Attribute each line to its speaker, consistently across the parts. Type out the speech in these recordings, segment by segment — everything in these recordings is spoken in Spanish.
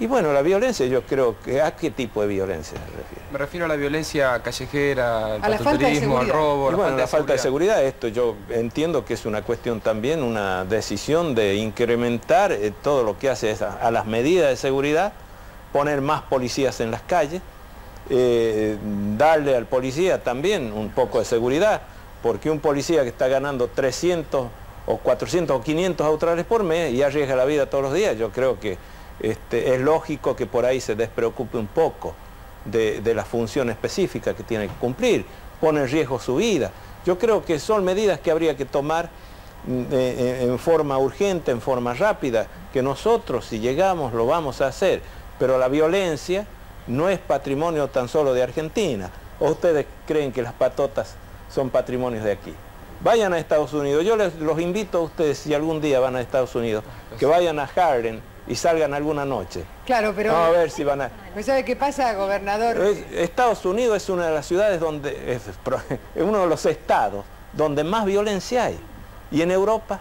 Speaker 1: Y bueno, la violencia yo creo que ¿a qué tipo de violencia se refiere?
Speaker 2: Me refiero a la violencia callejera, al patuterismo, al robo,
Speaker 1: Y bueno, la falta de seguridad, esto yo entiendo que es una cuestión también, una decisión de incrementar eh, todo lo que hace es a, a las medidas de seguridad, poner más policías en las calles, eh, darle al policía también un poco de seguridad, porque un policía que está ganando 300 o 400 o 500 australes por mes y arriesga la vida todos los días, yo creo que este, es lógico que por ahí se despreocupe un poco de, la función específica que tiene que cumplir, pone en riesgo su vida. Yo creo que son medidas que habría que tomar mm, eh, en forma urgente, en forma rápida, que nosotros si llegamos lo vamos a hacer, pero la violencia no es patrimonio tan solo de Argentina. ¿O ustedes creen que las patotas son patrimonios de aquí? Vayan a Estados Unidos. Yo les, los invito a ustedes, si algún día van a Estados Unidos, que vayan a Harlem y salgan alguna noche.
Speaker 3: Claro, pero...
Speaker 1: Vamos a ver si van a...
Speaker 3: ¿No sabe qué pasa, gobernador?
Speaker 1: Es- Estados Unidos es una de las ciudades donde, es, uno de los estados donde más violencia hay. Y en Europa,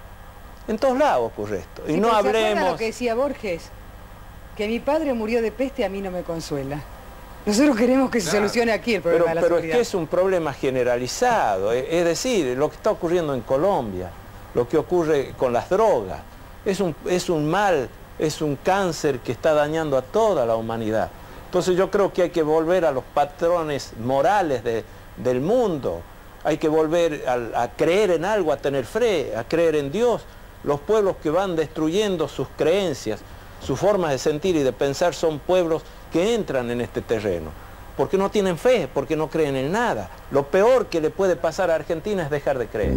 Speaker 1: en todos lados ocurre esto. Y
Speaker 3: Sí,
Speaker 1: no
Speaker 3: pero ¿se acuerda
Speaker 1: hablemos...
Speaker 3: lo que decía Borges? Que mi padre murió de peste a mí no me consuela. Nosotros queremos que se
Speaker 2: Claro.
Speaker 3: solucione aquí el
Speaker 1: Pero,
Speaker 3: problema de la
Speaker 1: pero es que es un problema generalizado, es, es decir, lo que está ocurriendo en Colombia, lo que ocurre con las drogas, es un, es un mal, es un cáncer que está dañando a toda la humanidad. Entonces yo creo que hay que volver a los patrones morales de- del mundo, hay que volver a creer en algo, a tener fe, a creer en Dios. Los pueblos que van destruyendo sus creencias, sus formas de sentir y de pensar son pueblos que entran en este terreno porque no tienen fe, porque no creen en nada. Lo peor que le puede pasar a Argentina es dejar de creer.